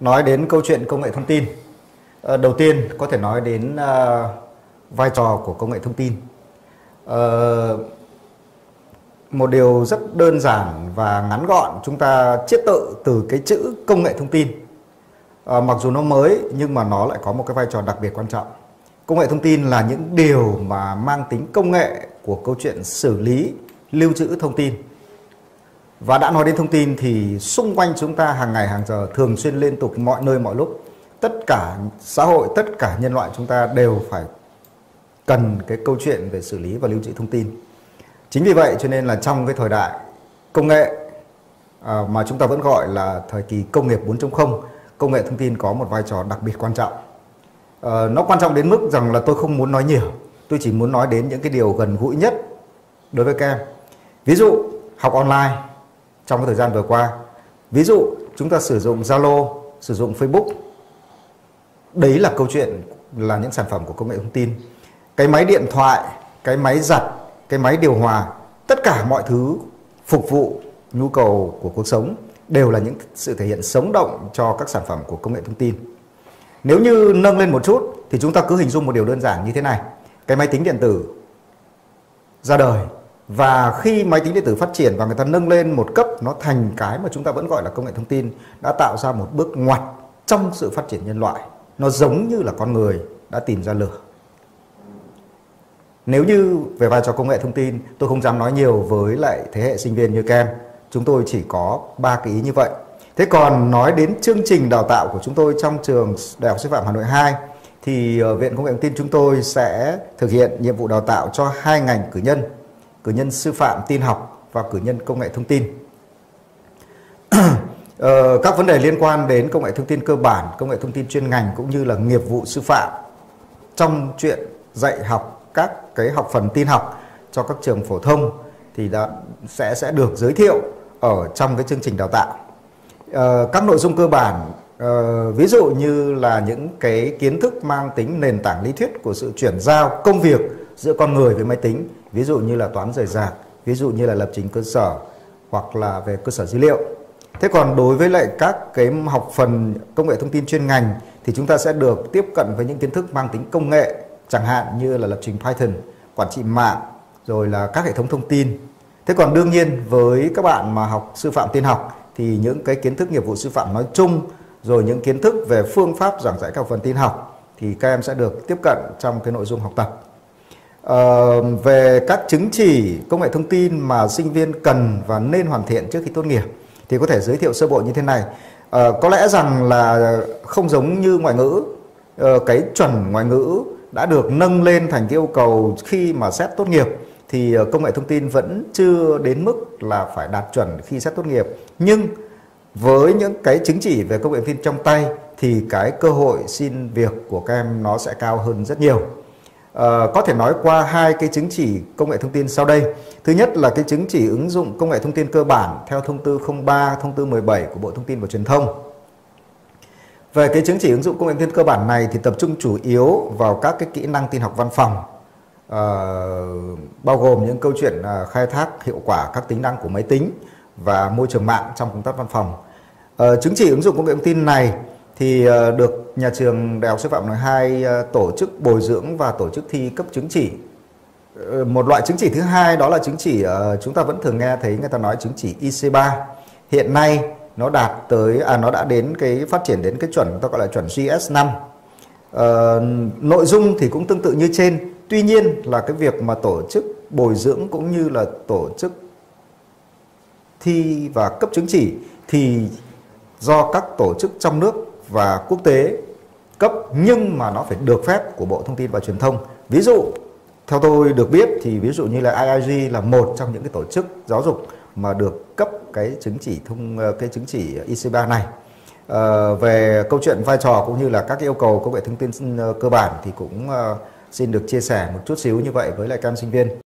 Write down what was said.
nói đến câu chuyện công nghệ thông tin ờ, đầu tiên có thể nói đến ờ, vai trò của công nghệ thông tin. Ờ, một điều rất đơn giản và ngắn gọn chúng ta chiết tự từ cái chữ công nghệ thông tin. Mặc dù nó mới nhưng mà nó lại có một cái vai trò đặc biệt quan trọng. Công nghệ thông tin là những điều mà mang tính công nghệ của câu chuyện xử lý, lưu trữ thông tin và đã nói đến thông tin thì xung quanh chúng ta hàng ngày hàng giờ thường xuyên liên tục mọi nơi mọi lúc tất cả xã hội tất cả nhân loại chúng ta đều phải cần cái câu chuyện về xử lý và lưu trữ thông tin. Chính vì vậy cho nên là trong cái thời đại công nghệ à, mà chúng ta vẫn gọi là thời kỳ công nghiệp 4.0 công nghệ thông tin có một vai trò đặc biệt quan trọng. À, nó quan trọng đến mức rằng là tôi không muốn nói nhiều tôi chỉ muốn nói đến những cái điều gần gũi nhất đối với các em. Ví dụ học online trong cái thời gian vừa qua. Ví dụ chúng ta sử dụng Zalo, sử dụng Facebook. Đấy là câu chuyện là những sản phẩm của công nghệ thông tin. Cái máy điện thoại, cái máy giặt, cái máy điều hòa, tất cả mọi thứ phục vụ nhu cầu của cuộc sống đều là những sự thể hiện sống động cho các sản phẩm của công nghệ thông tin. Nếu như nâng lên một chút thì chúng ta cứ hình dung một điều đơn giản như thế này. Cái máy tính điện tử ra đời và khi máy tính điện tử phát triển và người ta nâng lên một cấp, nó thành cái mà chúng ta vẫn gọi là công nghệ thông tin, đã tạo ra một bước ngoặt trong sự phát triển nhân loại. Nó giống như là con người đã tìm ra lửa. Nếu như về vai trò công nghệ thông tin, tôi không dám nói nhiều với lại thế hệ sinh viên như kem chúng tôi chỉ có ba cái ý như vậy. Thế còn nói đến chương trình đào tạo của chúng tôi trong trường đại học sư phạm hà nội 2 thì ờ, viện công nghệ thông tin chúng tôi sẽ thực hiện nhiệm vụ đào tạo cho hai ngành cử nhân cử nhân sư phạm tin học và cử nhân công nghệ thông tin. ờ, các vấn đề liên quan đến công nghệ thông tin cơ bản, công nghệ thông tin chuyên ngành cũng như là nghiệp vụ sư phạm trong chuyện dạy học các cái học phần tin học cho các trường phổ thông thì đã sẽ sẽ được giới thiệu ở trong cái chương trình đào tạo. Ờ, các nội dung cơ bản Ờ, ví dụ như là những cái kiến thức mang tính nền tảng lý thuyết của sự chuyển giao công việc giữa con người với máy tính, ví dụ như là toán rời rạc, ví dụ như là lập trình cơ sở, hoặc là về cơ sở dữ liệu. Thế còn đối với lại các cái học phần công nghệ thông tin chuyên ngành, thì chúng ta sẽ được tiếp cận với những kiến thức mang tính công nghệ, chẳng hạn như là lập trình Python, quản trị mạng, rồi là các hệ thống thông tin. Thế còn đương nhiên, với các bạn mà học sư phạm tin học, thì những cái kiến thức nghiệp vụ sư phạm nói chung, rồi những kiến thức về phương pháp giảng dạy các phần tin học, thì các em sẽ được tiếp cận trong cái nội dung học tập uh, về các chứng chỉ công nghệ thông tin mà sinh viên cần và nên hoàn thiện trước khi tốt nghiệp thì có thể giới thiệu sơ bộ như thế này. Uh, có lẽ rằng là không giống như ngoại ngữ uh, cái chuẩn ngoại ngữ đã được nâng lên thành cái yêu cầu khi mà xét tốt nghiệp thì công nghệ thông tin vẫn chưa đến mức là phải đạt chuẩn khi xét tốt nghiệp. Nhưng với những cái chứng chỉ về công nghệ thông tin trong tay thì cái cơ hội xin việc của các em nó sẽ cao hơn rất nhiều. Ờ, có thể nói qua hai cái chứng chỉ công nghệ thông tin sau đây. Thứ nhất là cái chứng chỉ ứng dụng công nghệ thông tin cơ bản theo thông tư 03, thông tư 17 của Bộ Thông tin và Truyền thông. Về cái chứng chỉ ứng dụng công nghệ thông tin cơ bản này thì tập trung chủ yếu vào các cái kỹ năng tin học văn phòng, à, bao gồm những câu chuyện ờ, khai thác hiệu quả các tính năng của máy tính và môi trường mạng trong công tác văn phòng. À, chứng chỉ ứng dụng công nghệ thông tin này thì ờ, được nhà trường Đại học Sư phạm Nội 2 ờ, tổ chức bồi dưỡng và tổ chức thi cấp chứng chỉ. Ờ, một loại chứng chỉ thứ hai đó là chứng chỉ chúng ta vẫn thường nghe thấy người ta nói chứng chỉ IC3. Hiện nay nó đạt tới à nó đã đến cái phát triển đến cái chuẩn ta gọi là chuẩn GS5. À, nội dung thì cũng tương tự như trên, tuy nhiên là cái việc mà tổ chức bồi dưỡng cũng như là tổ chức thi và cấp chứng chỉ thì do các tổ chức trong nước và quốc tế cấp nhưng mà nó phải được phép của Bộ Thông tin và Truyền thông. Ví dụ theo tôi được biết thì ví dụ như là IIG là một trong những cái tổ chức giáo dục mà được cấp cái chứng chỉ thông ờ, cái chứng chỉ IC3 này. À, về câu chuyện vai trò cũng như là các yêu cầu công nghệ thông tin ờ, cơ bản thì cũng uh, xin được chia sẻ một chút xíu như vậy với lại các em sinh viên.